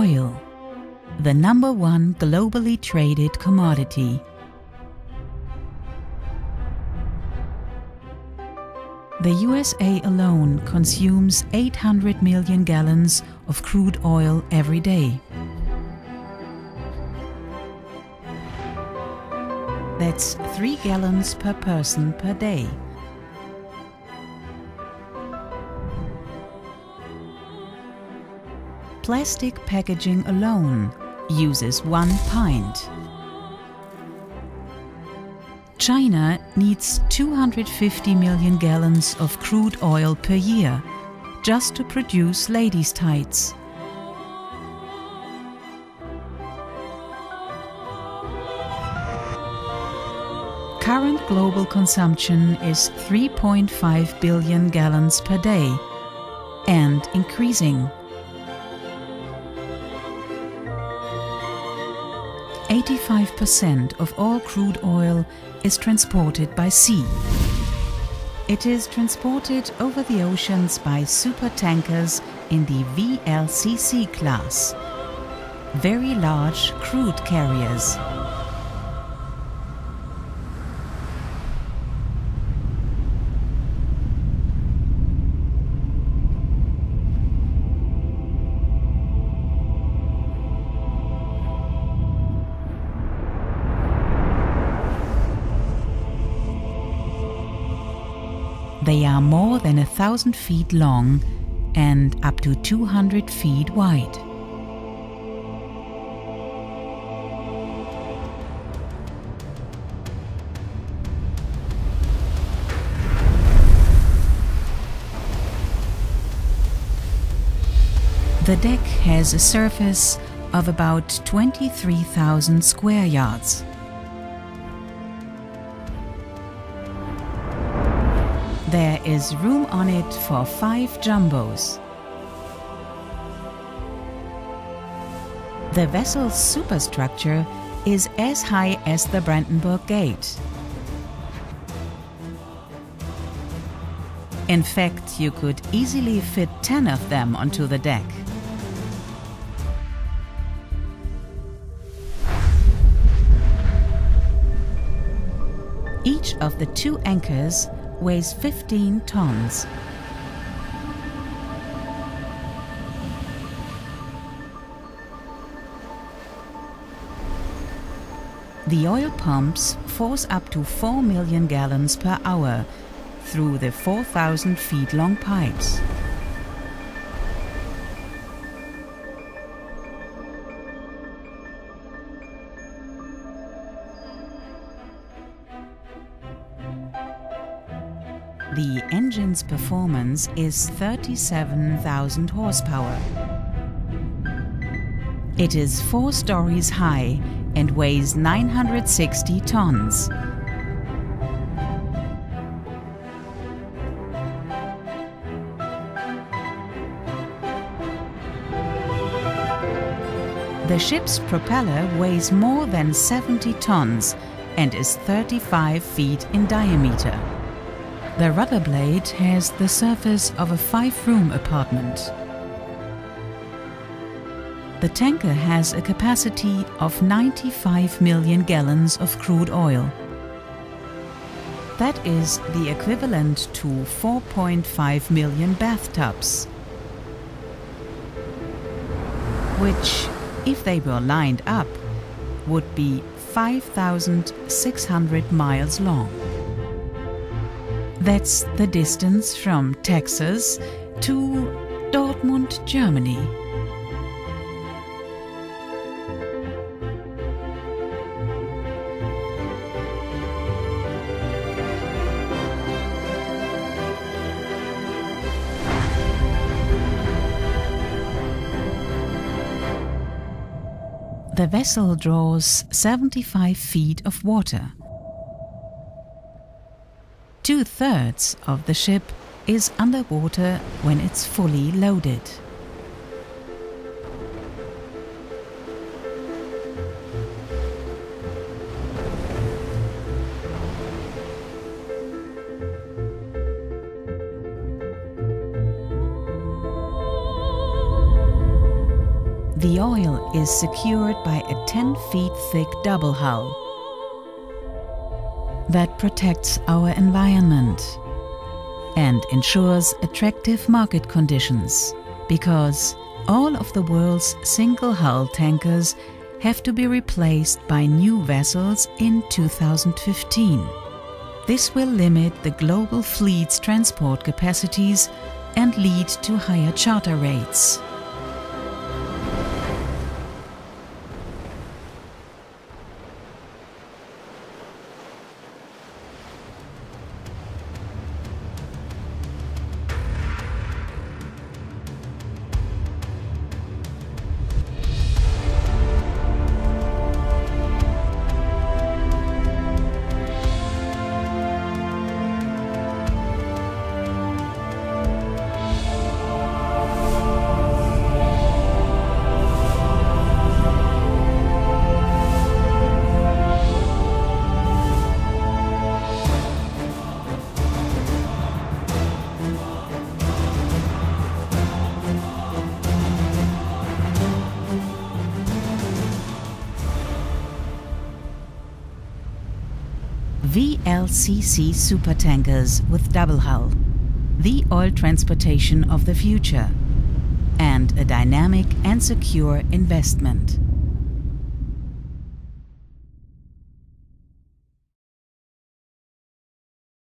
Oil, the number one globally traded commodity. The USA alone consumes 800 million gallons of crude oil every day. That's 3 gallons per person per day. Plastic packaging alone uses 1 pint. China needs 250 million gallons of crude oil per year just to produce ladies' tights. Current global consumption is 3.5 billion gallons per day and increasing. 85% of all crude oil is transported by sea. It is transported over the oceans by supertankers in the VLCC class, very large crude carriers. They are more than a thousand feet long and up to 200 feet wide. The deck has a surface of about 23,000 square yards. There is room on it for five jumbos. The vessel's superstructure is as high as the Brandenburg Gate. In fact, you could easily fit 10 of them onto the deck. Each of the two anchors weighs 15 tons. The oil pumps force up to 4 million gallons per hour through the 4,000 feet long pipes. The engine's performance is 37,000 horsepower. It is four stories high and weighs 960 tons. The ship's propeller weighs more than 70 tons and is 35 feet in diameter. The rudder blade has the surface of a five-room apartment. The tanker has a capacity of 95 million gallons of crude oil. That is the equivalent to 4.5 million bathtubs, which, if they were lined up, would be 5,600 miles long. That's the distance from Texas to Dortmund, Germany. The vessel draws 75 feet of water. Two thirds of the ship is underwater when it's fully loaded. The oil is secured by a 10 feet thick double hull that protects our environment and ensures attractive market conditions because all of the world's single hull tankers have to be replaced by new vessels in 2015. This will limit the global fleet's transport capacities and lead to higher charter rates. VLCC supertankers with double hull, the oil transportation of the future, and a dynamic and secure investment.